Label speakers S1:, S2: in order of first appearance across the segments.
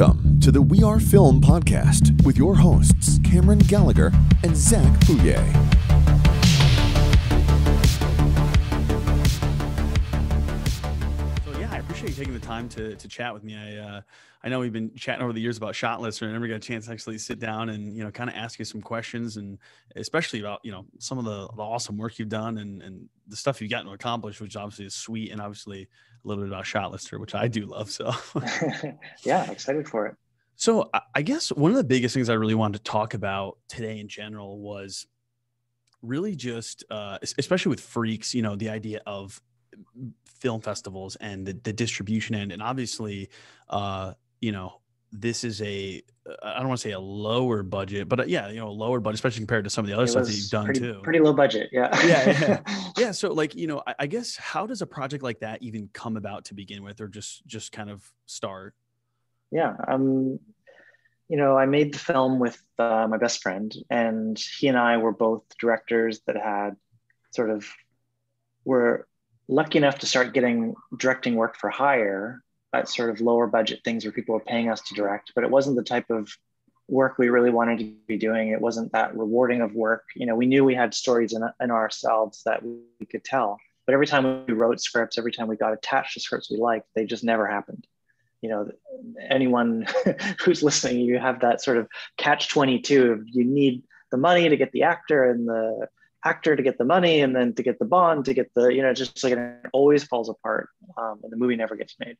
S1: Welcome to the We Are Film podcast with your hosts, Cameron Gallagher and Zach Pouye.
S2: So yeah, I appreciate you taking the time to to chat with me. I uh, I know we've been chatting over the years about shot lists, and I never got a chance to actually sit down and you know kind of ask you some questions, and especially about you know some of the, the awesome work you've done and and the stuff you've gotten to accomplish, which obviously is sweet, and obviously a little bit about shot lister, which I do love. So
S3: yeah, excited for it.
S2: So I guess one of the biggest things I really wanted to talk about today in general was really just, uh, especially with freaks, you know, the idea of film festivals and the, the distribution end, and obviously, uh, you know, this is a I don't want to say a lower budget, but uh, yeah, you know, a lower budget, especially compared to some of the other
S3: It
S2: stuff that you've done
S3: pretty,
S2: too.
S3: Pretty low budget, yeah.
S2: Yeah, yeah. So like, you know, I, I guess how does a project like that even come about to begin with, or just just kind of start?
S3: yeah. Um, you know, I made the film with uh, my best friend, and he and I were both directors that had sort of were lucky enough to start getting directing work for hire at sort of lower budget things where people were paying us to direct, but it wasn't the type of work we really wanted to be doing. It wasn't that rewarding of work. You know, we knew we had stories in, in ourselves that we could tell, but every time we wrote scripts, every time we got attached to scripts we liked, they just never happened. You know, anyone who's listening, you have that sort of catch 22 of you need the money to get the actor and the actor to get the money and then to get the bond to get the, you know, just like it always falls apart um, and the movie never gets made.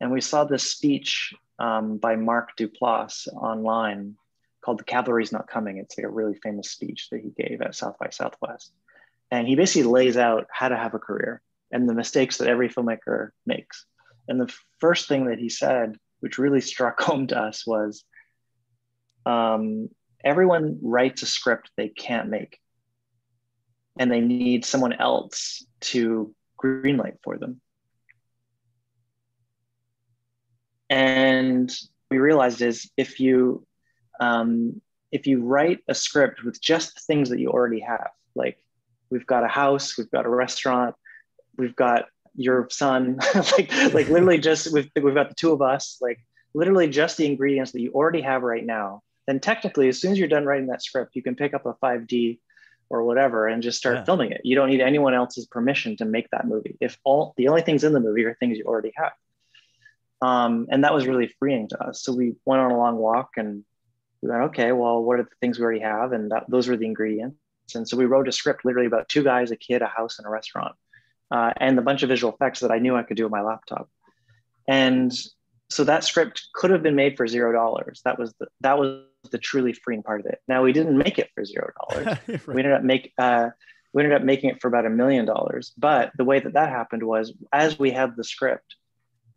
S3: And we saw this speech um, by Mark Duplass online called The Cavalry's Not Coming. It's like a really famous speech that he gave at South by Southwest. And he basically lays out how to have a career and the mistakes that every filmmaker makes. And the first thing that he said, which really struck home to us, was um, everyone writes a script they can't make. And they need someone else to greenlight for them. And we realized is if you um, if you write a script with just the things that you already have like we've got a house we've got a restaurant we've got your son like like literally just we've, we've got the two of us like literally just the ingredients that you already have right now then technically as soon as you're done writing that script you can pick up a 5d or whatever and just start
S2: Yeah.
S3: filming it. You don't need anyone else's permission to make that movie. If all the only things in the movie are things you already have um, and that was really freeing to us. So we went on a long walk and we went, okay, well, what are the things we already have? And that, those were the ingredients. And so we wrote a script literally about two guys, a kid, a house, and a restaurant, uh, and a bunch of visual effects that I knew I could do on my laptop. And so that script could have been made for zero dollars. That was the that was the truly freeing part of it. Now we didn't make it for zero dollars.
S2: Right.
S3: we ended up make uh, we ended up making it for about a million dollars. But the way that that happened was as we had the script,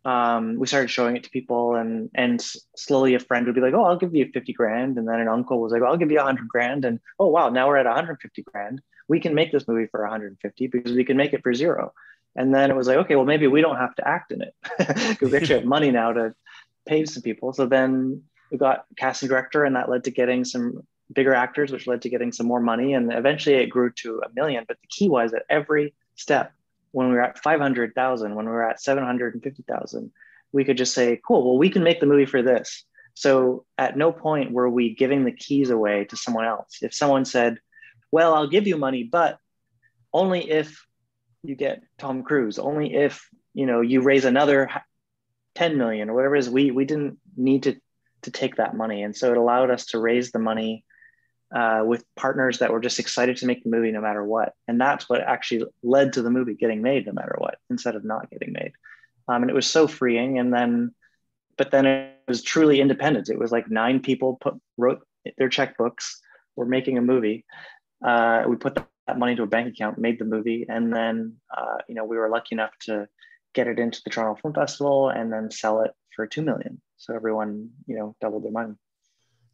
S3: um, we started showing it to people, and and slowly a friend would be like, "Oh, I'll give you fifty grand," and then an uncle was like, "I'll give you a hundred grand," and oh wow, now we're at one hundred fifty grand. We can make this movie for one hundred fifty because we can make it for zero. And then it was like, okay, well maybe we don't have to act in it because we actually have money now to pay some people. So then we got casting director, and that led to getting some bigger actors, which led to getting some more money, and eventually it grew to a million. But the key was that every step when we were at 500,000, when we were at 750,000, we could just say, cool, well, we can make the movie for this. So at no point were we giving the keys away to someone else. If someone said, well, I'll give you money, but only if you get Tom Cruise, only if, you know, you raise another 10 million or whatever it is, we, we didn't need to, to take that money. And so it allowed us to raise the money uh, with partners that were just excited to make the movie no matter what. And that's what actually led to the movie getting made no matter what, instead of not getting made. Um, and it was so freeing. And then, but then it was truly independent. It was like nine people put wrote their checkbooks. We're making a movie. Uh, we put that money into a bank account, made the movie, and then uh, you know we were lucky enough to get it into the Toronto Film Festival and then sell it for two million. So everyone you know doubled their money.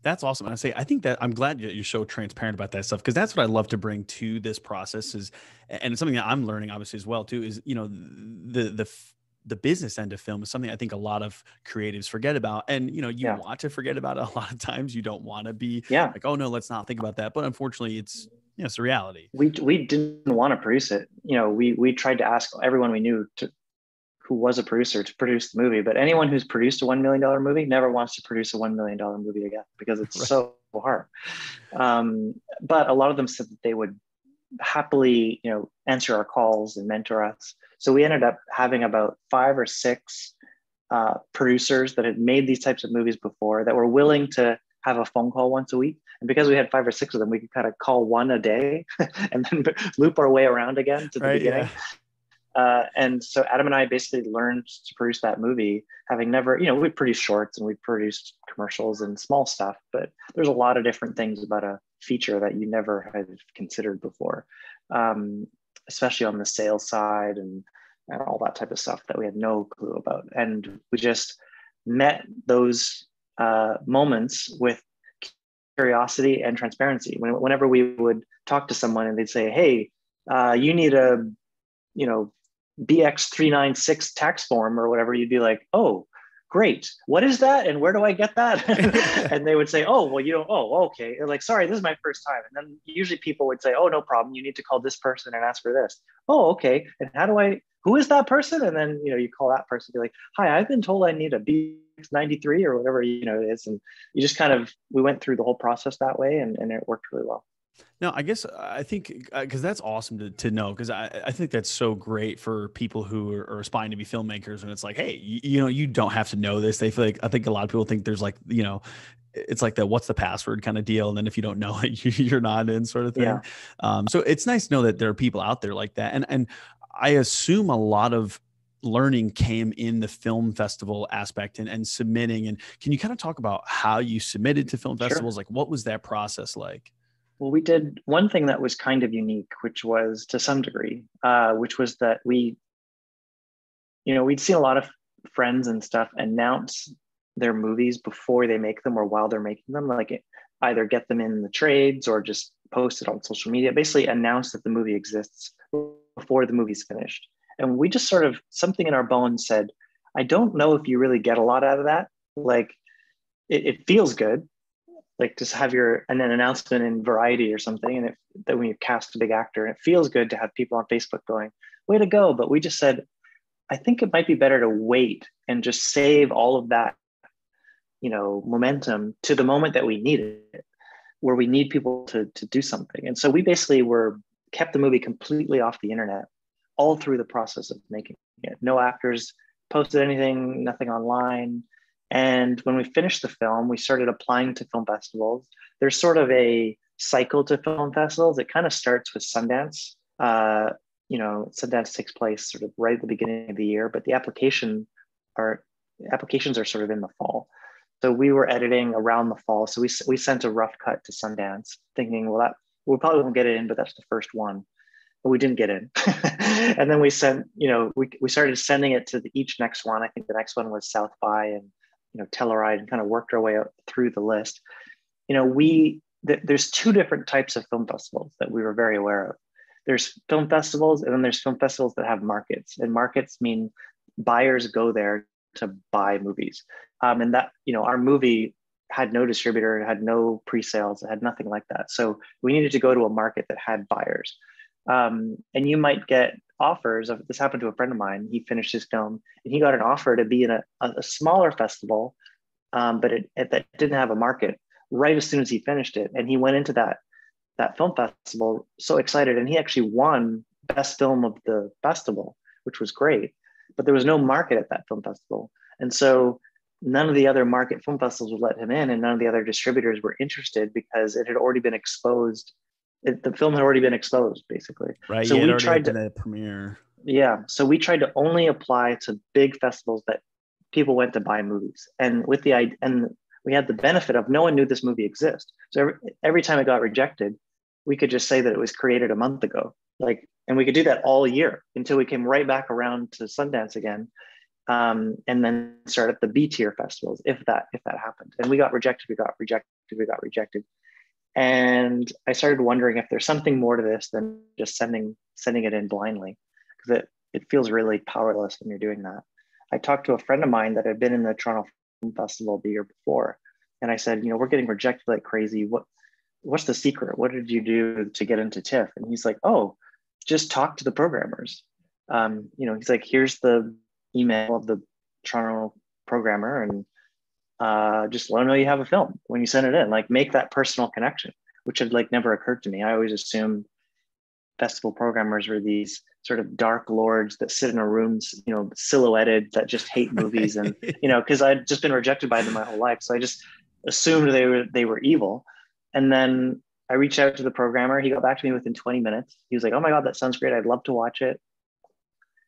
S2: That's awesome. And I say, I think that I'm glad that you're so transparent about that stuff because that's what I love to bring to this process is, and it's something that I'm learning obviously as well too, is, you know, the, the, the business end of film is something I think a lot of creatives forget about. And, you know, you
S3: Yeah.
S2: want to forget about it a lot of times. You don't want to be
S3: Yeah,
S2: like, oh no, let's not think about that. But unfortunately it's, you know, it's a reality.
S3: we we didn't want to produce it. You know, we we tried to ask everyone we knew to who was a producer to produce the movie, but anyone who's produced a $1 million movie never wants to produce a $1 million movie again because it's right. so hard. Um, but a lot of them said that they would happily, you know, answer our calls and mentor us. So we ended up having about five or six uh, producers that had made these types of movies before that were willing to have a phone call once a week. And because we had five or six of them, we could kind of call one a day and then loop our way around again to the right, beginning. Yeah. Uh, and so Adam and I basically learned to produce that movie, having never, you know, we produced shorts and we produced commercials and small stuff, but there's a lot of different things about a feature that you never had considered before, um, especially on the sales side and, and all that type of stuff that we had no clue about. And we just met those uh, moments with curiosity and transparency. When, whenever we would talk to someone and they'd say, "Hey, uh, you need a, you know, BX396 tax form or whatever," you'd be like, "Oh, great. What is that? And where do I get that?" and they would say, "Oh, well, you know, oh, okay." They're like, "Sorry, this is my first time." And then usually people would say, "Oh, no problem. You need to call this person and ask for this." Oh, okay. And how do I? Who is that person? And then you know, you call that person, be like, "Hi, I've been told I need a BX93 or whatever you know it is," and you just kind of we went through the whole process that way, and, and it worked really well.
S2: No, I guess I think because uh, that's awesome to, to know because I, I think that's so great for people who are, are, aspiring to be filmmakers and it's like hey you, you, know you don't have to know this they feel like I think a lot of people think there's like you know it's like the what's the password kind of deal and then if you don't know it you're not in sort of thing yeah. um, so it's nice to know that there are people out there like that and and I assume a lot of learning came in the film festival aspect and, and submitting and can you kind of talk about how you submitted to film festivals sure. like what was that process like
S3: well, we did one thing that was kind of unique, which was to some degree, uh, which was that we, you know, we'd seen a lot of friends and stuff announce their movies before they make them or while they're making them, like either get them in the trades or just post it on social media, basically announce that the movie exists before the movie's finished. And we just sort of, something in our bones said, I don't know if you really get a lot out of that. Like, it, it feels good like just have your and an announcement in variety or something and it, that when you cast a big actor and it feels good to have people on facebook going way to go but we just said i think it might be better to wait and just save all of that you know momentum to the moment that we need it where we need people to, to do something. And so we basically were kept the movie completely off the internet all through the process of making it. No actors posted anything nothing online and when we finished the film, we started applying to film festivals. There's sort of a cycle to film festivals. It kind of starts with Sundance. Uh, you know, Sundance takes place sort of right at the beginning of the year, but the application are applications are sort of in the fall. So we were editing around the fall. So we, we sent a rough cut to Sundance, thinking, well, that we probably won't get it in, but that's the first one. But we didn't get in. and then we sent, you know, we, we started sending it to the, each next one. I think the next one was South by and you know Telluride and kind of worked our way up through the list. You know, we th- there's two different types of film festivals that we were very aware of. There's film festivals, and then there's film festivals that have markets, and markets mean buyers go there to buy movies. Um, and that you know, our movie had no distributor, had no pre-sales, it had nothing like that. So we needed to go to a market that had buyers. Um, and you might get offers of this happened to a friend of mine. He finished his film and he got an offer to be in a, a smaller festival, um, but it, it, that didn't have a market right as soon as he finished it. And he went into that that film festival so excited, and he actually won best film of the festival, which was great. But there was no market at that film festival, and so none of the other market film festivals would let him in, and none of the other distributors were interested because it had already been exposed it, the film had already been exposed basically.
S2: Right. So we tried to premiere.
S3: Yeah. So we tried to only apply to big festivals that people went to buy movies, and with the and we had the benefit of no one knew this movie exists. So every, every time it got rejected, we could just say that it was created a month ago. Like, and we could do that all year until we came right back around to Sundance again. Um, and then start at the B tier festivals if that if that happened. And we got rejected, we got rejected, we got rejected. And I started wondering if there's something more to this than just sending sending it in blindly, because it, it feels really powerless when you're doing that. I talked to a friend of mine that had been in the Toronto Film Festival the year before, and I said, you know, we're getting rejected like crazy. What what's the secret? What did you do to get into TIFF? And he's like, oh, just talk to the programmers. Um, you know, he's like, here's the email of the Toronto programmer and uh, just let them know you have a film when you send it in. Like make that personal connection, which had like never occurred to me. I always assumed festival programmers were these sort of dark lords that sit in a room, you know, silhouetted that just hate movies and you know, because I'd just been rejected by them my whole life, so I just assumed they were they were evil. And then I reached out to the programmer. He got back to me within 20 minutes. He was like, "Oh my god, that sounds great! I'd love to watch it."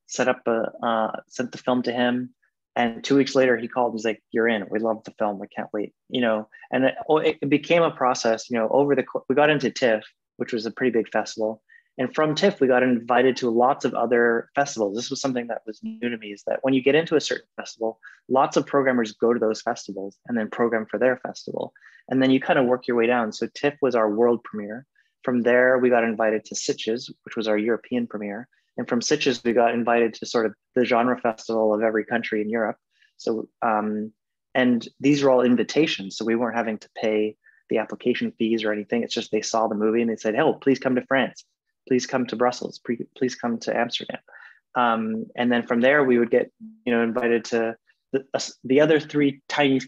S3: Set up a uh, sent the film to him, and two weeks later he called. He's like, "You're in. We love the film. We can't wait." You know, and it, oh, it became a process. You know, over the we got into TIFF, which was a pretty big festival, and from TIFF, we got invited to lots of other festivals. This was something that was new to me is that when you get into a certain festival, lots of programmers go to those festivals and then program for their festival. And then you kind of work your way down. So TIFF was our world premiere. From there, we got invited to Sitges, which was our European premiere. And from Sitges, we got invited to sort of the genre festival of every country in Europe. So, um, and these are all invitations. So we weren't having to pay the application fees or anything. It's just they saw the movie and they said, "Oh, please come to France please come to Brussels, please come to Amsterdam. Um, and then from there, we would get, you know, invited to the, uh, the other three tiny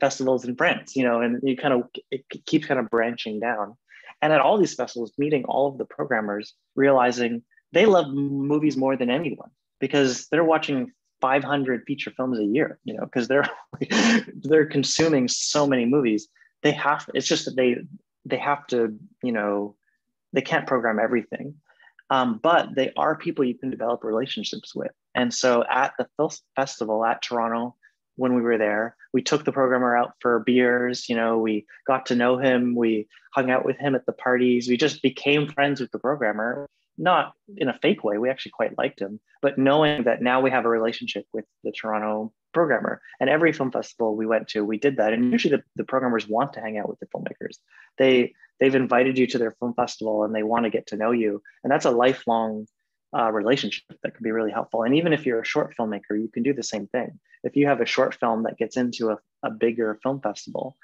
S3: festivals in France, you know, and you kind of, it keeps kind of branching down. And at all these festivals, meeting all of the programmers, realizing they love movies more than anyone because they're watching 500 feature films a year, you know, because they're, they're consuming so many movies. They have, it's just that they, they have to, you know, they can't program everything. Um, but they are people you can develop relationships with. And so at the film festival at toronto when we were there we took the programmer out for beers you know we got to know him we hung out with him at the parties we just became friends with the programmer not in a fake way we actually quite liked him but knowing that now we have a relationship with the toronto programmer. And every film festival we went to we did that. And usually the, the programmers want to hang out with the filmmakers. They they've invited you to their film festival and they want to get to know you. And that's a lifelong uh, relationship that can be really helpful. And even if you're a short filmmaker you can do the same thing. If you have a short film that gets into a, a bigger film festival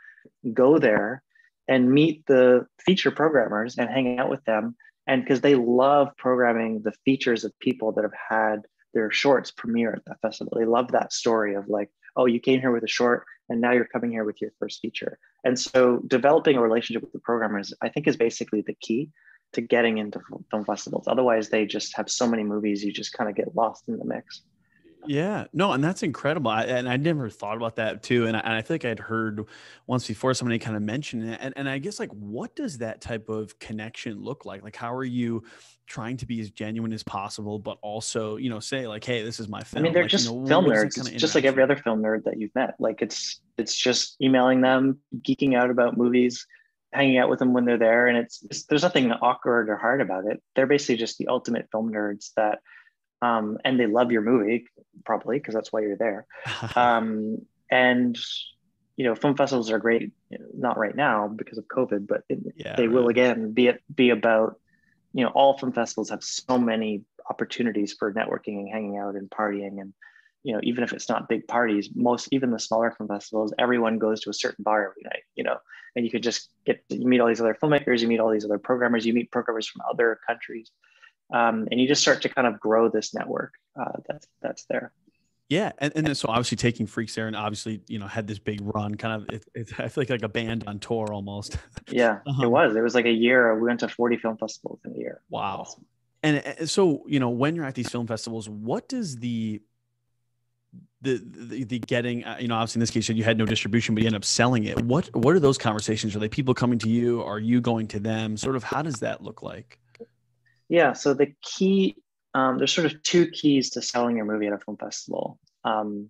S3: go there and meet the feature programmers and hang out with them and because they love programming the features of people that have had their shorts premiere at that festival they love that story of like oh you came here with a short and now you're coming here with your first feature and so developing a relationship with the programmers, I think is basically the key to getting into film festivals. Otherwise, they just have so many movies, you just kind of get lost in the mix.
S2: Yeah, no, and that's incredible. I, and I never thought about that too. And I, and I think I'd heard once before somebody kind of mentioned it. And, and I guess like, what does that type of connection look like? Like, how are you trying to be as genuine as possible, but also, you know, say like, hey, this is my film.
S3: I mean, they're
S2: like,
S3: just
S2: you know,
S3: film nerds, kind of just like every other film nerd that you've met. Like, it's it's just emailing them, geeking out about movies, hanging out with them when they're there, and it's, it's there's nothing awkward or hard about it. They're basically just the ultimate film nerds that um, and they love your movie probably because that's why you're there. um, and you know, film festivals are great. Not right now because of COVID, but it, yeah, they right. will again be be about. You know, all film festivals have so many opportunities for networking and hanging out and partying and you know even if it's not big parties most even the smaller film festivals everyone goes to a certain bar every night you know and you could just get you meet all these other filmmakers you meet all these other programmers you meet programmers from other countries um, and you just start to kind of grow this network uh, that's that's there.
S2: Yeah, and, and then so obviously taking freaks there, and obviously you know had this big run, kind of it, it, I feel like like a band on tour almost.
S3: Yeah, um, it was. It was like a year. We went to forty film festivals in a year.
S2: Wow. Awesome. And, and so you know when you're at these film festivals, what does the the, the, the getting uh, you know obviously in this case you had no distribution but you end up selling it what what are those conversations are they people coming to you are you going to them sort of how does that look like
S3: yeah, so the key, um, there's sort of two keys to selling your movie at a film festival um,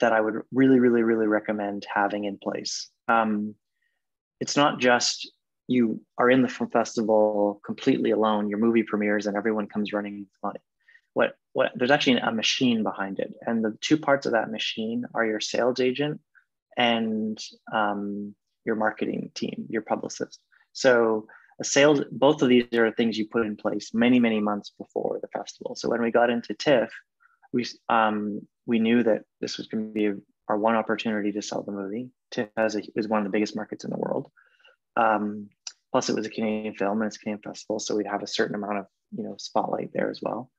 S3: that I would really, really, really recommend having in place. Um, it's not just you are in the film festival completely alone, your movie premieres and everyone comes running with money. What, what, there's actually a machine behind it. And the two parts of that machine are your sales agent and um, your marketing team, your publicist. So a sales both of these are things you put in place many many months before the festival. So when we got into tiff we um, we knew that this was going to be our one opportunity to sell the movie. Tiff has a, is one of the biggest markets in the world. Um, plus it was a canadian film and it's a canadian festival so we'd have a certain amount of you know spotlight there as well.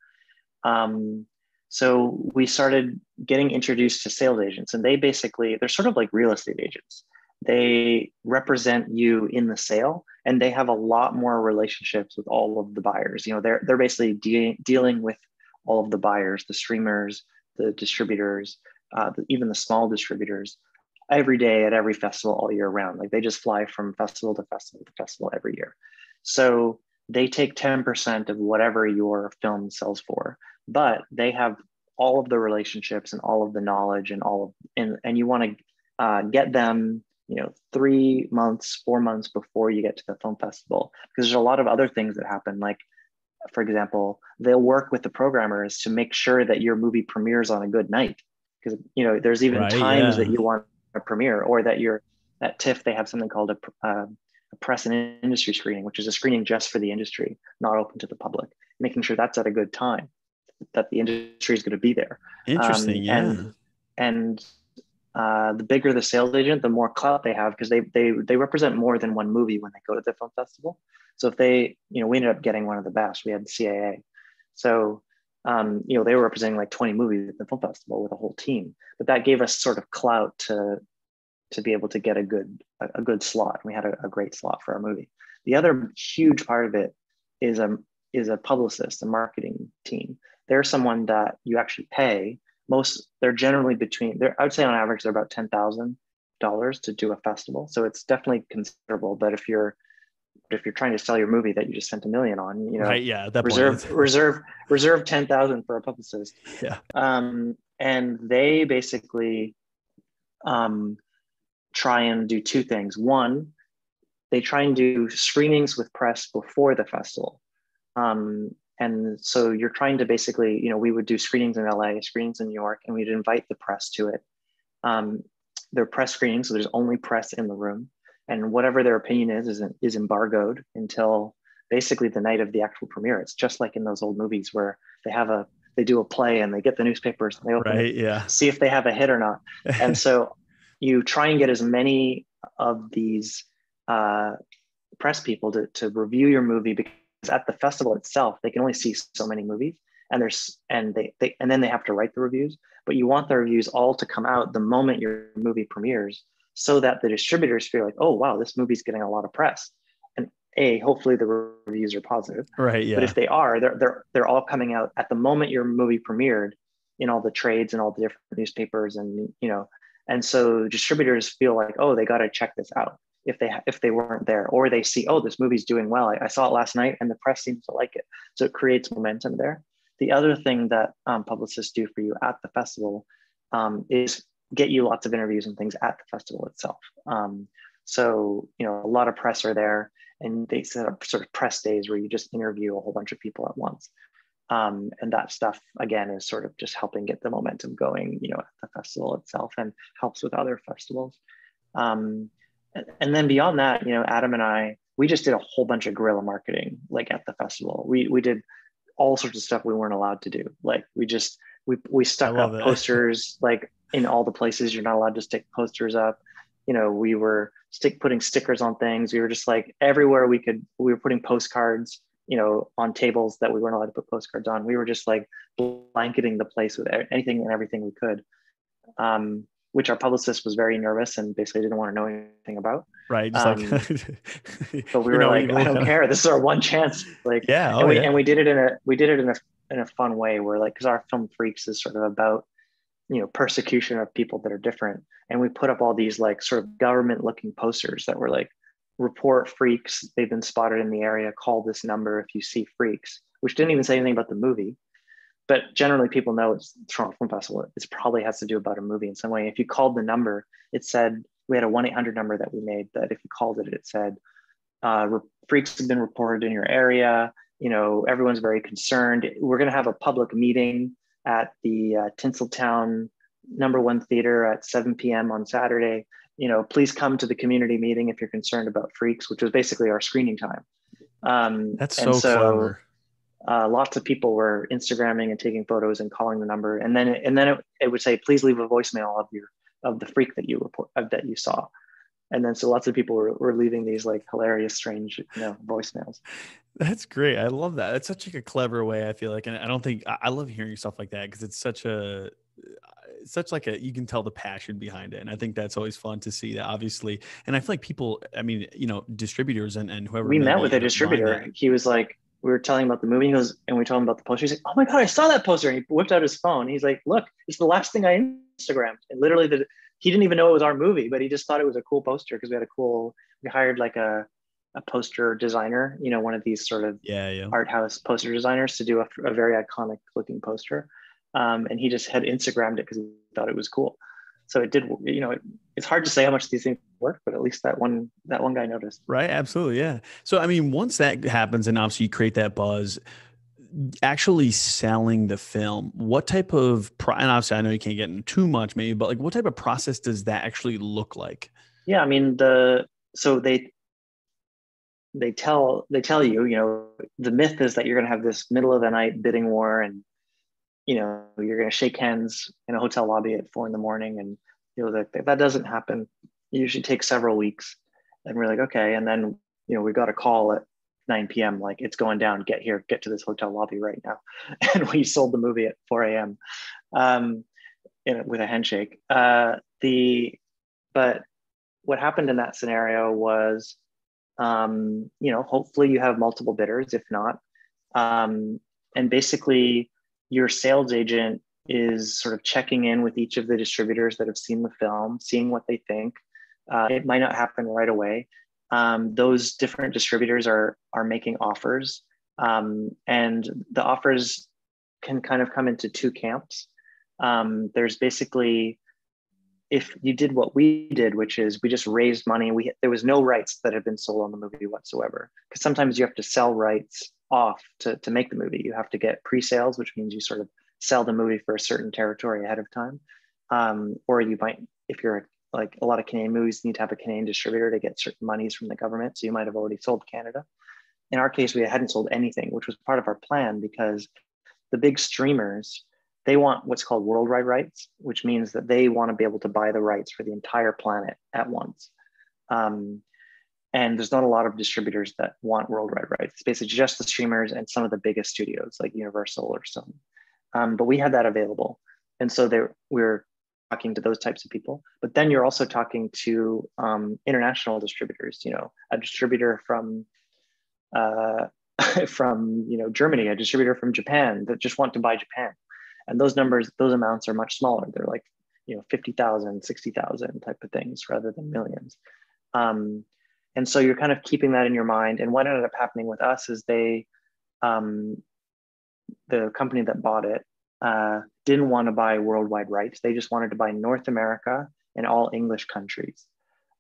S3: Um, So we started getting introduced to sales agents, and they basically they're sort of like real estate agents. They represent you in the sale, and they have a lot more relationships with all of the buyers. You know, they're they're basically de- dealing with all of the buyers, the streamers, the distributors, uh, the, even the small distributors, every day at every festival all year round. Like they just fly from festival to festival to festival every year. So they take 10% of whatever your film sells for, but they have all of the relationships and all of the knowledge and all of, and, and you want to uh, get them, you know, three months, four months before you get to the film festival, because there's a lot of other things that happen. Like, for example, they'll work with the programmers to make sure that your movie premieres on a good night. Because, you know, there's even right, times yeah. that you want a premiere or that you're at TIFF, they have something called a, uh, a press and industry screening, which is a screening just for the industry, not open to the public, making sure that's at a good time, that the industry is going to be there.
S2: Interesting, um, yeah.
S3: And, and uh, the bigger the sales agent, the more clout they have because they they they represent more than one movie when they go to the film festival. So if they, you know, we ended up getting one of the best. We had the CAA, so um, you know they were representing like 20 movies at the film festival with a whole team. But that gave us sort of clout to to be able to get a good a, good slot. We had a, a, great slot for our movie. The other huge part of it is a is a publicist, a marketing team. They're someone that you actually pay. Most they're generally between. They're I would say on average they're about ten thousand dollars to do a festival. So it's definitely considerable. But if you're if you're trying to sell your movie that you just spent a million on, you know,
S2: right? Yeah,
S3: that reserve reserve reserve ten thousand for a publicist.
S2: Yeah.
S3: Um, and they basically um, try and do two things. One, they try and do screenings with press before the festival. Um, and so you're trying to basically, you know, we would do screenings in LA, screenings in New York, and we'd invite the press to it. Um, they're press screenings, so there's only press in the room, and whatever their opinion is is, is embargoed until basically the night of the actual premiere. It's just like in those old movies where they have a they do a play and they get the newspapers and they open
S2: right,
S3: it,
S2: yeah.
S3: see if they have a hit or not. And so you try and get as many of these uh, press people to, to review your movie because at the festival itself they can only see so many movies and there's and they, they and then they have to write the reviews. But you want the reviews all to come out the moment your movie premieres so that the distributors feel like oh wow this movie's getting a lot of press. And a hopefully the reviews are positive.
S2: Right yeah
S3: but if they are they're they're, they're all coming out at the moment your movie premiered in all the trades and all the different newspapers and you know. And so distributors feel like oh they got to check this out if they if they weren't there or they see oh this movie's doing well. I, I, saw it last night and the press seems to like it. So it creates momentum there. The other thing that um, publicists do for you at the festival um, is get you lots of interviews and things at the festival itself. Um, so you know a lot of press are there and they set up sort of press days where you just interview a whole bunch of people at once. Um, and that stuff again is sort of just helping get the momentum going you know at the festival itself and helps with other festivals. Um, and then beyond that you know adam and i we just did a whole bunch of guerrilla marketing like at the festival. We we did all sorts of stuff we weren't allowed to do. Like we just we, we stuck up it. posters like in all the places. You're not allowed to stick posters up. You know we were stick putting stickers on things. We were just like everywhere we could we were putting postcards you know, on tables that we weren't allowed to put postcards on. We were just like blanketing the place with anything and everything we could, um, which our publicist was very nervous and basically didn't want to know anything about.
S2: Right.
S3: Um, like, but we were like, I don't care. This is our one chance. Like,
S2: yeah,
S3: oh, and we
S2: yeah.
S3: and we did it in a we did it in a in a fun way where like because our film freaks is sort of about you know persecution of people that are different and we put up all these like sort of government looking posters that were like report freaks. They've been spotted in the area. Call this number if you see freaks, which didn't even say anything about the movie. But generally, people know it's Toronto Film Festival. It probably has to do about a movie in some way. If you called the number, it said we had a 1 800 number that we made that if you called it, it said, uh, freaks have been reported in your area. You know, everyone's very concerned. We're going to have a public meeting at the uh, Tinseltown number one theater at 7 p.m. on Saturday you know, please come to the community meeting if you're concerned about freaks, which was basically our screening time. Um,
S2: That's so, so clever.
S3: Uh, lots of people were Instagramming and taking photos and calling the number, and then it, and then it, it would say, please leave a voicemail of your of the freak that you report of, that you saw. and then so lots of people were, were leaving these like hilarious, strange, you know, voicemails.
S2: That's great. I love that. that's such like a clever way. I feel like, and I don't think I love hearing stuff like that because it's such a such like a you can tell the passion behind it and i think that's always fun to see that obviously and i feel like people i mean you know distributors and, and whoever
S3: we met with a distributor he was like we were telling about the movie he goes and we told him about the poster he's like oh my god i saw that poster and he whipped out his phone he's like look it's the last thing i instagrammed and literally the he didn't even know it was our movie, but he just thought it was a cool poster because we had a cool. We hired like a a poster designer, you know, one of these sort of
S2: yeah, yeah.
S3: art house poster designers to do a, a very iconic looking poster. Um, and he just had Instagrammed it because he thought it was cool. So it did, you know, it, it's hard to say how much these things work, but at least that one that one guy noticed.
S2: Right, absolutely, yeah. So I mean, once that happens, and obviously you create that buzz, actually selling the film what type of pro- and obviously i know you can't get into too much maybe but like what type of process does that actually look like
S3: yeah i mean the so they they tell they tell you you know the myth is that you're going to have this middle of the night bidding war and you know you're going to shake hands in a hotel lobby at four in the morning and you know that that doesn't happen it usually takes several weeks and we're like okay and then you know we got a call at 9 p.m. Like it's going down. Get here. Get to this hotel lobby right now. And we sold the movie at 4 a.m. Um, in, with a handshake. Uh, the but what happened in that scenario was, um, you know, hopefully you have multiple bidders. If not, um, and basically your sales agent is sort of checking in with each of the distributors that have seen the film, seeing what they think. Uh, it might not happen right away, um, those different distributors are are making offers, um, and the offers can kind of come into two camps. Um, there's basically if you did what we did, which is we just raised money, we there was no rights that had been sold on the movie whatsoever. Because sometimes you have to sell rights off to, to make the movie. You have to get pre-sales, which means you sort of sell the movie for a certain territory ahead of time. Um, or you might, if you're like a lot of Canadian movies need to have a Canadian distributor to get certain monies from the government. So you might have already sold Canada. In our case, we hadn't sold anything, which was part of our plan because the big streamers, they want what's called worldwide rights, which means that they want to be able to buy the rights for the entire planet at once. Um, and there's not a lot of distributors that want worldwide rights. It's basically just the streamers and some of the biggest studios like Universal or Sony. Um, but we had that available. And so there, we're talking to those types of people. But then you're also talking to um, international distributors you know a distributor from uh, from you know germany a distributor from japan that just want to buy japan. And those numbers those amounts are much smaller. They're like you know 50000 60000 type of things rather than millions. Um, and so you're kind of keeping that in your mind. And what ended up happening with us is they um, the company that bought it uh, didn't want to buy worldwide rights. They just wanted to buy North America and all English countries.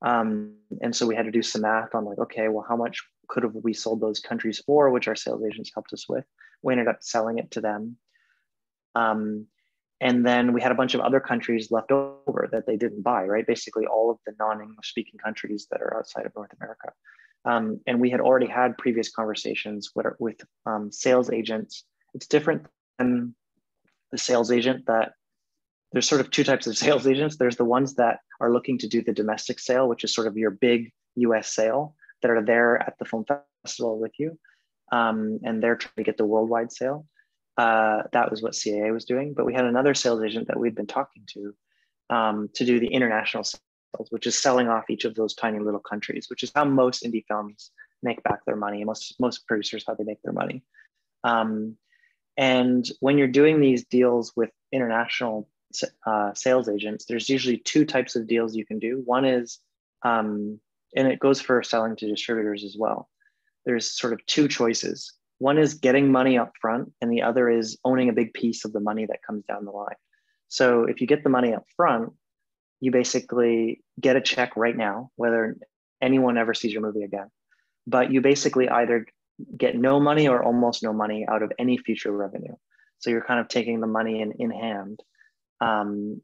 S3: Um, and so we had to do some math on like, okay, well, how much could have we sold those countries for, which our sales agents helped us with. We ended up selling it to them. Um, and then we had a bunch of other countries left over that they didn't buy, right? Basically, all of the non English speaking countries that are outside of North America. Um, and we had already had previous conversations with, with um, sales agents. It's different than the sales agent that there's sort of two types of sales agents. There's the ones that are looking to do the domestic sale, which is sort of your big US sale that are there at the film festival with you. Um, and they're trying to get the worldwide sale. Uh, that was what CAA was doing. But we had another sales agent that we'd been talking to um, to do the international sales, which is selling off each of those tiny little countries, which is how most indie films make back their money. Most most producers how they make their money. Um, and when you're doing these deals with international uh, sales agents, there's usually two types of deals you can do. One is, um, and it goes for selling to distributors as well. There's sort of two choices. One is getting money up front, and the other is owning a big piece of the money that comes down the line. So if you get the money up front, you basically get a check right now, whether anyone ever sees your movie again. But you basically either get no money or almost no money out of any future revenue. So you're kind of taking the money in in hand, um,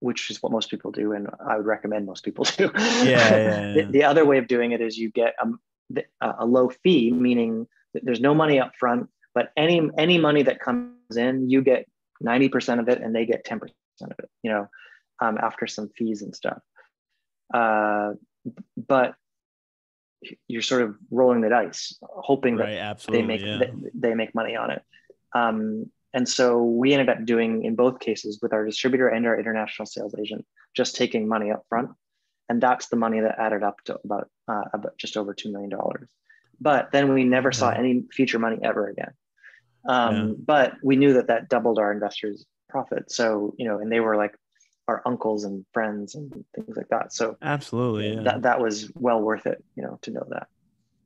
S3: which is what most people do, and I would recommend most people do.
S2: Yeah. yeah, yeah.
S3: the, the, other way of doing it is you get a, a low fee, meaning there's no money up front, but any any money that comes in, you get ninety percent of it, and they get ten percent of it. You know, um, after some fees and stuff. uh, but you're sort of rolling the dice, hoping that
S2: absolutely.
S3: they make
S2: yeah.
S3: they, they make money on it. Um, and so we ended up doing in both cases with our distributor and our international sales agent, just taking money up front, and that's the money that added up to about uh, about just over two million dollars. But then we never saw any future money ever again. Um,
S2: Yeah.
S3: But we knew that that doubled our investors' profit. So you know, and they were like our uncles and friends and things like that. So
S2: Absolutely. Yeah.
S3: that that was well worth it, you know, to know that.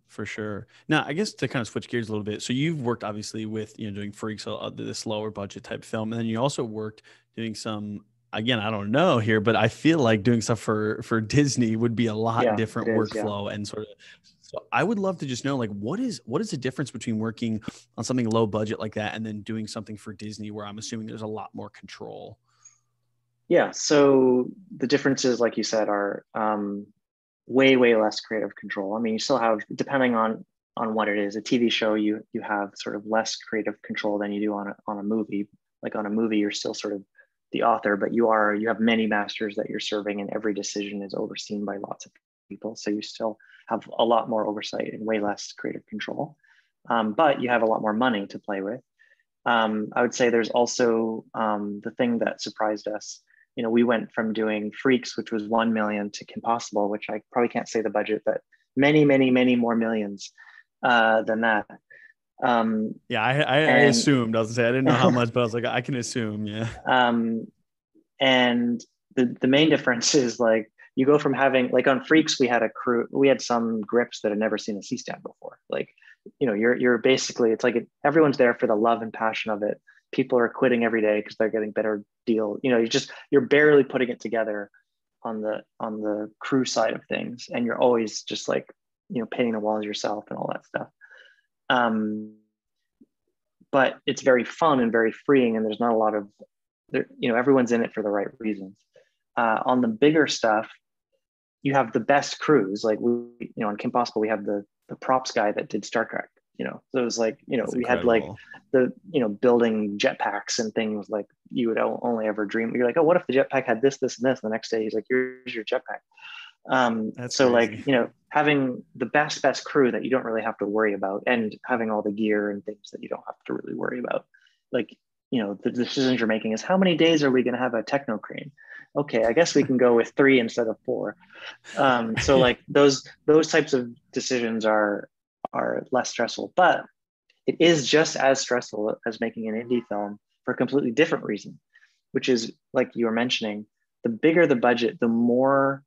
S2: For sure. Now, I guess to kind of switch gears a little bit. So you've worked obviously with you know doing freaks, uh, this lower budget type film, and then you also worked doing some. Again, I don't know here, but I feel like doing stuff for for Disney would be a lot
S3: Yeah,
S2: different
S3: is, yeah.
S2: workflow and sort of. So I would love to just know like what is what is the difference between working on something low budget like that and then doing something for Disney where I'm assuming there's a lot more control.
S3: Yeah. So the differences, like you said, are um, way, way less creative control. I mean, you still have, depending on on what it is, a TV show, you you have sort of less creative control than you do on a on a movie. Like on a movie, you're still sort of the author, but you are you have many masters that you're serving, and every decision is overseen by lots of people. So you still have a lot more oversight and way less creative control. Um, but you have a lot more money to play with. Um, I would say there's also um, the thing that surprised us you know, we went from doing Freaks, which was 1 million, to Kim Possible, which I probably can't say the budget, but many, many, many more millions uh, than that. Um,
S2: Yeah, I I, I assumed I was say I didn't know how much, but I was like I can assume. Yeah.
S3: um, and the, the main difference is like you go from having like on Freaks, we had a crew, we had some grips that had never seen a C stand before. Like, you know, you're you're basically it's like it, everyone's there for the love and passion of it. People are quitting every day because they're getting better deal. You know, you just you're barely putting it together on the on the crew side of things, and you're always just like you know painting the walls yourself and all that stuff. Um, but it's very fun and very freeing, and there's not a lot of there, you know everyone's in it for the right reasons. Uh, on the bigger stuff, you have the best crews. Like we, you know, on Kim Possible, we have the the props guy that did Star Trek. You know, so it was like you know
S2: That's
S3: we had like the you know building jetpacks and things like you would only ever dream. You're like, oh, what if the jetpack had this, this, and this? And the next day, he's like, here's your jetpack. Um,
S2: That's
S3: so
S2: crazy.
S3: like you know having the best best crew that you don't really have to worry about, and having all the gear and things that you don't have to really worry about. Like you know the decisions you're making is how many days are we going to have a techno crane? Okay, I guess we can go with three instead of four. Um, so like those those types of decisions are are less stressful, but it is just as stressful as making an indie film for a completely different reason, which is like you were mentioning, the bigger the budget, the more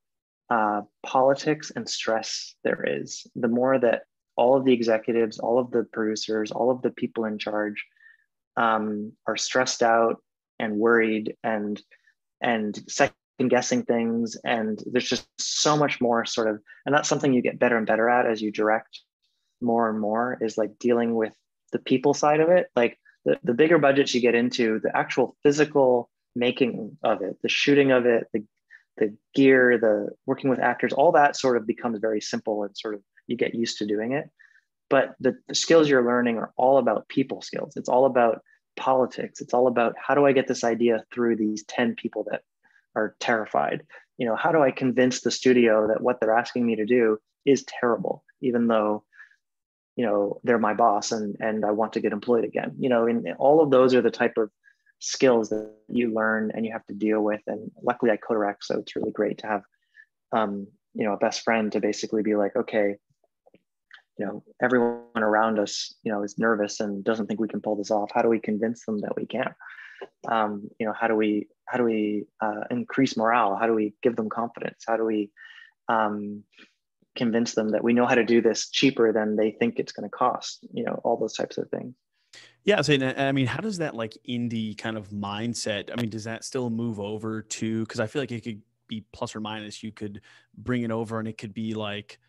S3: uh, politics and stress there is, the more that all of the executives, all of the producers, all of the people in charge um, are stressed out and worried and and second guessing things. And there's just so much more sort of and that's something you get better and better at as you direct more and more is like dealing with the people side of it. Like the, the bigger budgets you get into the actual physical making of it the shooting of it the, the gear the working with actors all that sort of becomes very simple and sort of you get used to doing it. But the, the skills you're learning are all about people skills. It's all about politics. It's all about how do i get this idea through these 10 people that are terrified? You know how do i convince the studio that what they're asking me to do is terrible even though you know they're my boss and and i want to get employed again you know and all of those are the type of skills that you learn and you have to deal with. And luckily i co-direct so it's really great to have um you know a best friend to basically be like okay you know everyone around us you know is nervous and doesn't think we can pull this off. How do we convince them that we can um, you know how do we how do we uh, increase morale? How do we give them confidence? How do we um, convince them that we know how to do this cheaper than they think it's going to cost you know all those types of things
S2: Yeah, so I mean, how does that like indie kind of mindset? I mean, does that still move over to? Because I feel like it could be plus or minus. You could bring it over, and it could be like,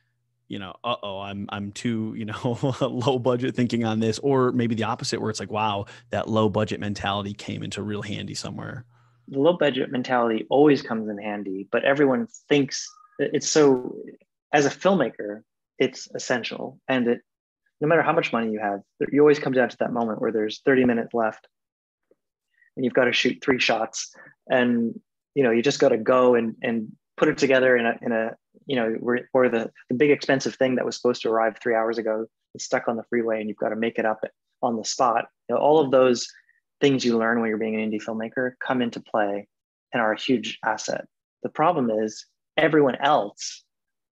S2: you know, uh oh, I'm I'm too you know low budget thinking on this, or maybe the opposite, where it's like, wow, that low budget mentality came into real handy somewhere.
S3: the low budget mentality always comes in handy but everyone thinks it's so as a filmmaker it's essential and it no matter how much money you have you always come down to that moment where there's 30 minutes left and you've got to shoot three shots and you know you just got to go and and put it together in a in a you know where the the big expensive thing that was supposed to arrive three hours ago is stuck on the freeway and you've got to make it up on the spot. You know, all of those things you learn when you're being an indie filmmaker come into play and are a huge asset. The problem is everyone else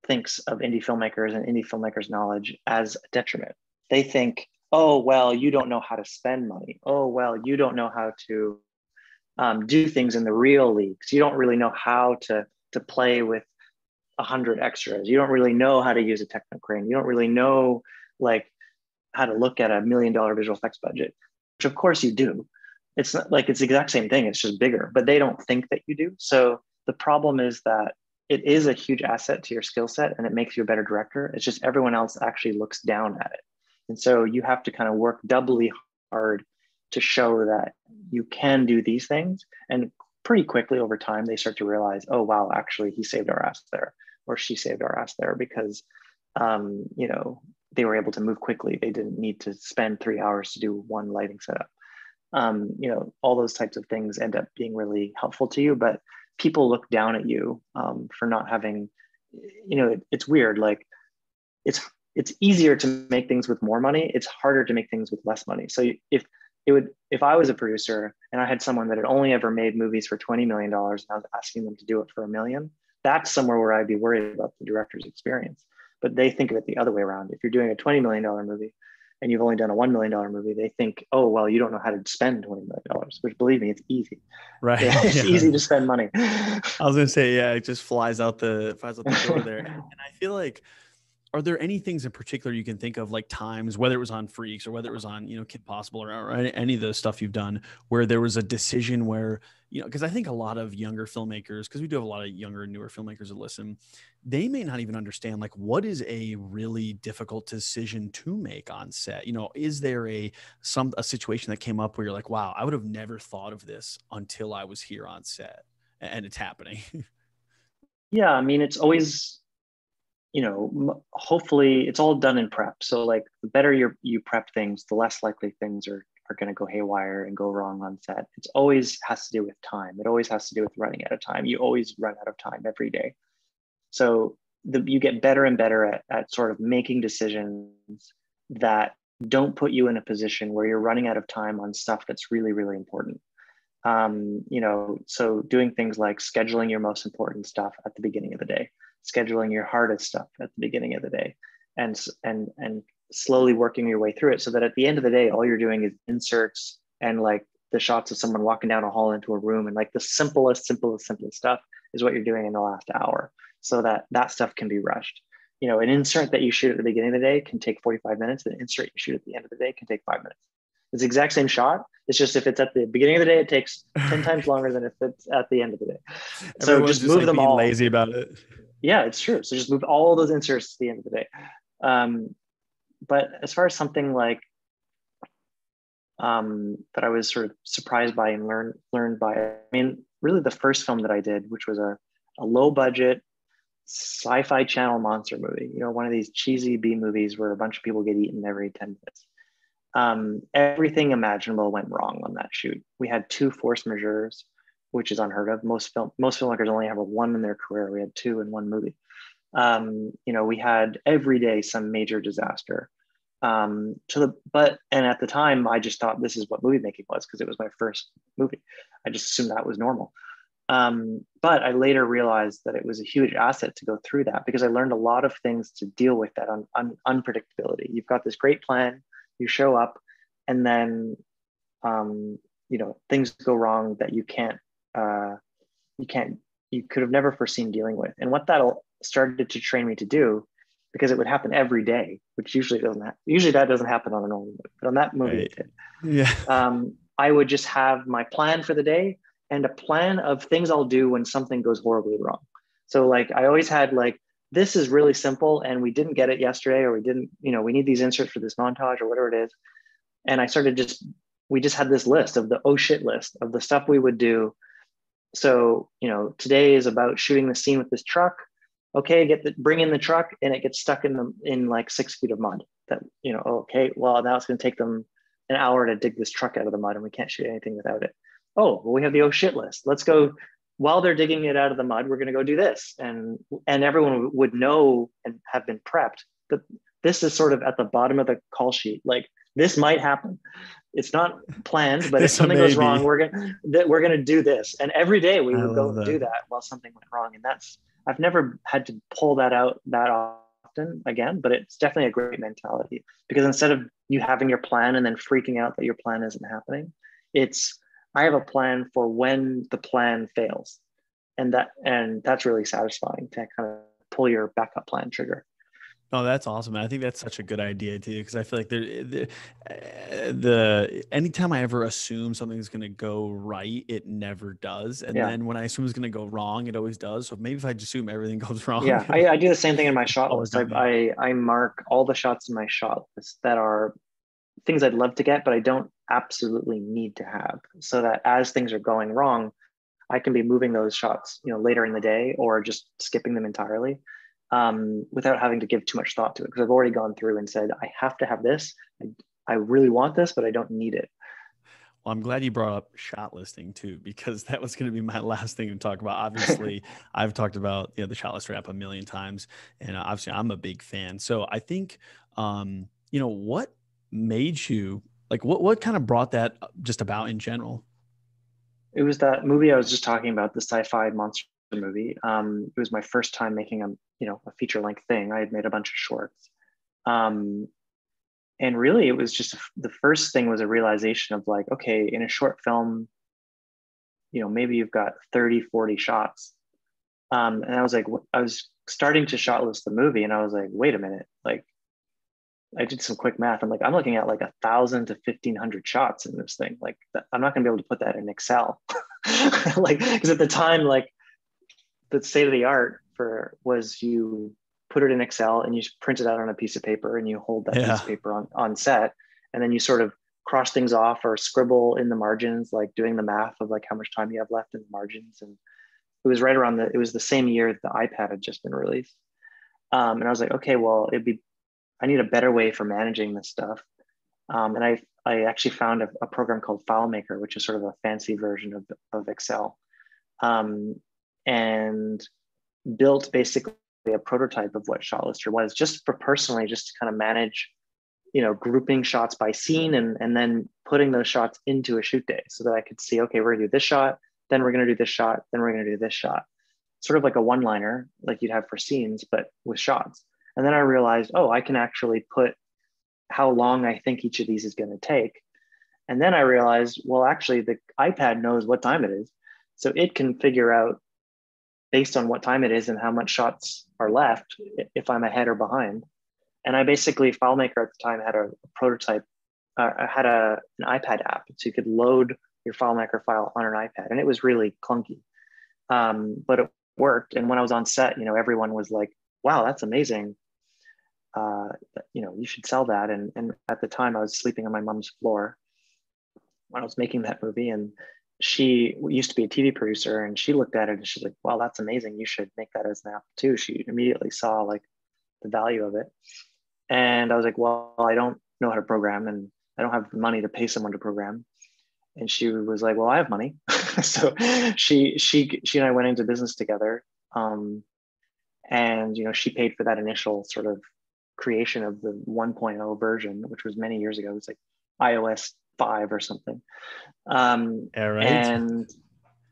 S3: thinks of indie filmmakers and indie filmmakers' knowledge as a detriment. They think, oh, well, you don't know how to spend money. Oh, well, you don't know how to um, do things in the real leagues. You don't really know how to, to play with a hundred extras. You don't really know how to use a techno crane. You don't really know like how to look at a million dollar visual effects budget, which of course you do. It's not like it's the exact same thing. It's just bigger, but they don't think that you do. So the problem is that it is a huge asset to your skill set and it makes you a better director. It's just everyone else actually looks down at it. And so you have to kind of work doubly hard to show that you can do these things. And pretty quickly over time, they start to realize, oh, wow, actually, he saved our ass there, or she saved our ass there because, um, you know, they were able to move quickly. They didn't need to spend three hours to do one lighting setup. Um, you know, all those types of things end up being really helpful to you. But people look down at you um, for not having you know it, it's weird like it's it's easier to make things with more money it's harder to make things with less money. So if it would if i was a producer and i had someone that had only ever made movies for 20 million dollars and i was asking them to do it for a million that's somewhere where i'd be worried about the director's experience. But they think of it the other way around. If you're doing a 20 million dollar movie and you've only done a $1 million movie, they think, oh, well, you don't know how to spend $20 million, which believe me, it's easy.
S2: Right.
S3: Yeah, it's yeah. easy to spend money.
S2: I was going to say, yeah, it just flies out the, flies out the door there. And I feel like, are there any things in particular you can think of like times whether it was on freaks or whether it was on you know Kim Possible or, or any of the stuff you've done where there was a decision where you know because i think a lot of younger filmmakers because we do have a lot of younger and newer filmmakers that listen they may not even understand like what is a really difficult decision to make on set? You know is there a some a situation that came up where you're like wow i would have never thought of this until i was here on set and it's happening?
S3: Yeah i mean it's always you know, hopefully it's all done in prep. So like the better you you prep things, the less likely things are are going to go haywire and go wrong on set. It's always has to do with time. It always has to do with running out of time. You always run out of time every day. So the, you get better and better at, at sort of making decisions that don't put you in a position where you're running out of time on stuff that's really, really important. Um, you know, so doing things like scheduling your most important stuff at the beginning of the day scheduling your hardest stuff at the beginning of the day and and and slowly working your way through it so that at the end of the day all you're doing is inserts and like the shots of someone walking down a hall into a room and like the simplest simplest simplest stuff is what you're doing in the last hour so that that stuff can be rushed. You know an insert that you shoot at the beginning of the day can take 45 minutes. An insert you shoot at the end of the day can take five minutes. It's the exact same shot. It's just if it's at the beginning of the day it takes 10 times longer than if it's at the end of the day.
S2: So Everyone's just, just move like them all. lazy about it
S3: yeah, it's true. So just move all those inserts to the end of the day. Um, but as far as something like um, that I was sort of surprised by and learned learned by, I mean, really the first film that I did, which was a, a low budget sci-fi channel monster movie, you know, one of these cheesy B movies where a bunch of people get eaten every 10 minutes. Um, everything imaginable went wrong on that shoot. We had two force majeures which is unheard of. Most film most filmmakers only have a one in their career. We had two in one movie. Um, you know, we had every day some major disaster. Um, to the but and at the time, I just thought this is what movie making was because it was my first movie. I just assumed that was normal. Um, but I later realized that it was a huge asset to go through that because I learned a lot of things to deal with that un, un, unpredictability. You've got this great plan, you show up, and then um, you know things go wrong that you can't uh, you can't you could have never foreseen dealing with. And what that started to train me to do because it would happen every day which usually doesn't happen usually that doesn't happen on a normal movie but on that movie right. it did. Yeah. Um, i would just have my plan for the day and a plan of things i'll do when something goes horribly wrong. So like i always had like this is really simple and we didn't get it yesterday or we didn't you know we need these inserts for this montage or whatever it is. And i started just we just had this list of the oh shit list of the stuff we would do so you know today is about shooting the scene with this truck okay get the bring in the truck and it gets stuck in the in like six feet of mud that you know okay well now it's going to take them an hour to dig this truck out of the mud and we can't shoot anything without it oh well we have the oh shit list let's go while they're digging it out of the mud, we're going to go do this. And, and everyone would know and have been prepped that this is sort of at the bottom of the call sheet. Like this might happen. It's not planned, but if something goes wrong, we're gonna that we're gonna do this. And every day we would go and do that while something went wrong. And that's I've never had to pull that out that often again, but it's definitely a great mentality because instead of you having your plan and then freaking out that your plan isn't happening, it's I have a plan for when the plan fails. And that and that's really satisfying to kind of pull your backup plan trigger.
S2: Oh, that's awesome. I think that's such a good idea too, because I feel like the, the, the anytime I ever assume something's going to go right, it never does. And yeah. then when I assume it's going to go wrong, it always does. So maybe if I just assume everything goes wrong.
S3: Yeah, I, I do the same thing in my shot list. I, I, I mark all the shots in my shot list that are things I'd love to get, but I don't absolutely need to have, so that as things are going wrong, I can be moving those shots, you know, later in the day or just skipping them entirely um, without having to give too much thought to it because I've already gone through and said I have to have this. I, I really want this, but I don't need it.
S2: Well, I'm glad you brought up shot listing too, because that was going to be my last thing to talk about. Obviously, I've talked about you know the shot list app a million times, and obviously I'm a big fan. So I think um, you know what made you like what what kind of brought that just about in general.
S3: It was that movie I was just talking about, the sci-fi monster movie. Um, it was my first time making a you know a feature length thing. I had made a bunch of shorts, um, and really it was just the first thing was a realization of like, okay, in a short film, you know, maybe you've got 30, 40 shots, um, and I was like, I was starting to shot list the movie, and I was like, wait a minute, like. I did some quick math. I'm like, I'm looking at like a thousand to fifteen hundred shots in this thing. Like, I'm not gonna be able to put that in Excel. like, because at the time, like the state of the art for was you put it in Excel and you print it out on a piece of paper and you hold that yeah. piece of paper on, on set and then you sort of cross things off or scribble in the margins, like doing the math of like how much time you have left in the margins. And it was right around the, it was the same year that the iPad had just been released. Um, and I was like, okay, well, it'd be, I need a better way for managing this stuff. Um, and I, I actually found a, a, program called FileMaker, which is sort of a fancy version of, of Excel. Um, and built basically a prototype of what ShotLister was, just for personally, just to kind of manage, you know, grouping shots by scene and, and then putting those shots into a shoot day so that I could see, okay, we're gonna do this shot, then we're gonna do this shot, then we're gonna do this shot. Sort of like a one-liner like you'd have for scenes, but with shots. And then I realized, oh, I can actually put how long I think each of these is gonna take. And then I realized, well, actually the iPad knows what time it is. So it can figure out based on what time it is and how much shots are left if I'm ahead or behind. And I basically, FileMaker at the time had a, prototype, uh, had a, an iPad app. So you could load your FileMaker file on an iPad. And it was really clunky, um, but it worked. And when I was on set, you know, everyone was like, wow, that's amazing. Uh, you know, you should sell that. And, and at the time I was sleeping on my mom's floor when I was making that movie. And she used to be a TV producer and she looked at it and she's like, wow, that's amazing. You should make that as an app too. She immediately saw like the value of it. And I was like, well, I don't know how to program and I don't have money to pay someone to program. And she was like, well, I have money. so she, she, she and I went into business together. Um, and, you know, she paid for that initial sort of creation of the 1.0 version, which was many years ago. It was like iOS five or something. Um, And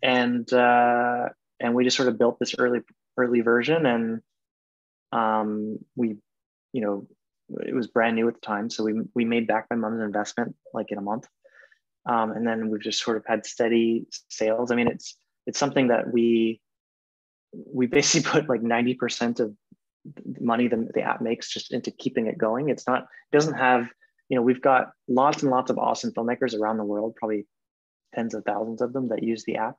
S3: and uh, and we just sort of built this early early version, and um, we, you know, it was brand new at the time, so we we made back my mom's investment like in a month, um, and then we've just sort of had steady sales. I mean, it's it's something that we we basically put like 90% of money that the app makes just into keeping it going. It's not, it doesn't have you know, we've got lots and lots of awesome filmmakers around the world, probably tens of thousands of them that use the app.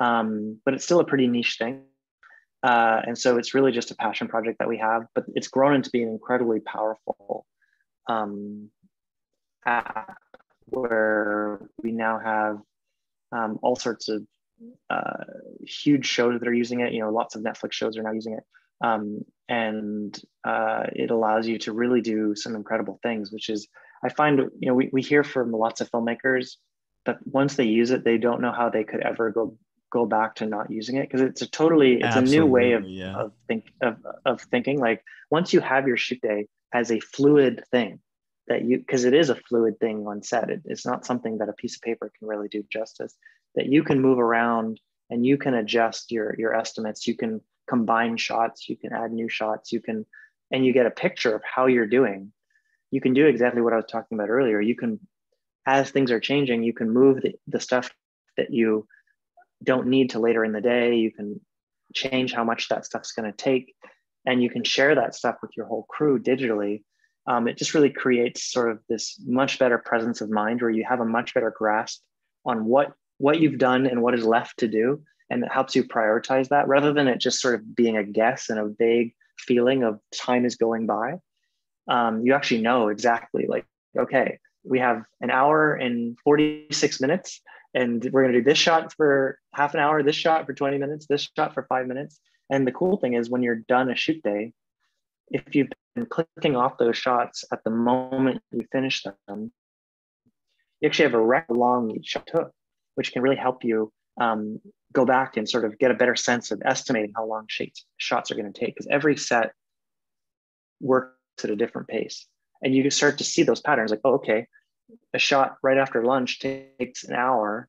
S3: Um, but it's still a pretty niche thing. Uh, and so it's really just a passion project that we have, but it's grown into being an incredibly powerful um, app where we now have um, all sorts of uh, huge shows that are using it. You know, lots of Netflix shows are now using it. Um, and uh, it allows you to really do some incredible things, which is, I find, you know, we, we hear from lots of filmmakers that once they use it, they don't know how they could ever go go back to not using it because it's a totally it's Absolutely, a new way of yeah. of think of, of thinking like once you have your shoot day as a fluid thing that you because it is a fluid thing on set it, it's not something that a piece of paper can really do justice that you can move around and you can adjust your your estimates you can combine shots you can add new shots you can and you get a picture of how you're doing. You can do exactly what i was talking about earlier. You can as things are changing you can move the, the stuff that you don't need to later in the day. You can change how much that stuff's going to take and you can share that stuff with your whole crew digitally. Um, it just really creates sort of this much better presence of mind where you have a much better grasp on what what you've done and what is left to do and it helps you prioritize that rather than it just sort of being a guess and a vague feeling of time is going by. Um, you actually know exactly like okay we have an hour and 46 minutes and we're going to do this shot for half an hour this shot for 20 minutes this shot for five minutes. And the cool thing is when you're done a shoot day if you've been clicking off those shots at the moment you finish them you actually have a record long each shot took which can really help you um, go back and sort of get a better sense of estimating how long shots, shots are going to take because every set works at a different pace. And you can start to see those patterns like oh okay a shot right after lunch takes an hour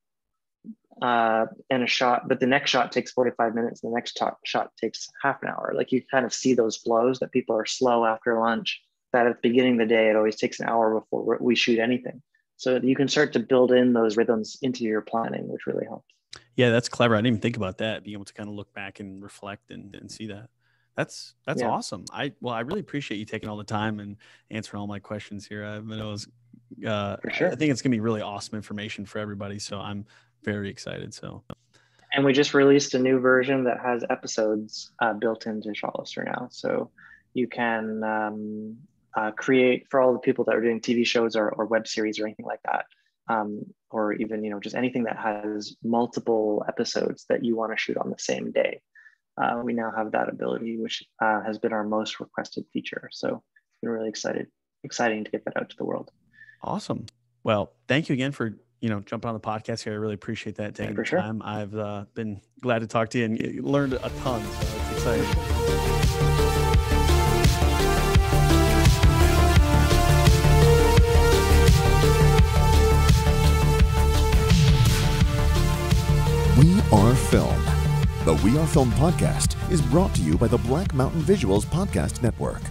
S3: uh, and a shot but the next shot takes 45 minutes and the next shot takes half an hour. Like you kind of see those flows that people are slow after lunch that at the beginning of the day it always takes an hour before we shoot anything. So you can start to build in those rhythms into your planning, which really helps.
S2: Yeah, that's clever. I didn't even think about that. Being able to kind of look back and reflect and, and see that. That's that's yeah. awesome. I well, I really appreciate you taking all the time and answering all my questions here. I, mean, it was, uh, for sure. I think it's gonna be really awesome information for everybody. So I'm very excited. So.
S3: And we just released a new version that has episodes uh, built into Shotlister now, so you can um, uh, create for all the people that are doing TV shows or, or web series or anything like that, um, or even you know just anything that has multiple episodes that you want to shoot on the same day. Uh, we now have that ability, which uh, has been our most requested feature. So it's been really excited, exciting to get that out to the world.
S2: Awesome. Well, thank you again for you know jumping on the podcast here. I really appreciate that taking yeah, the sure. time. I've uh, been glad to talk to you and learned a ton. So it's exciting.
S1: Are Film. The We Are Film podcast is brought to you by the Black Mountain Visuals Podcast Network.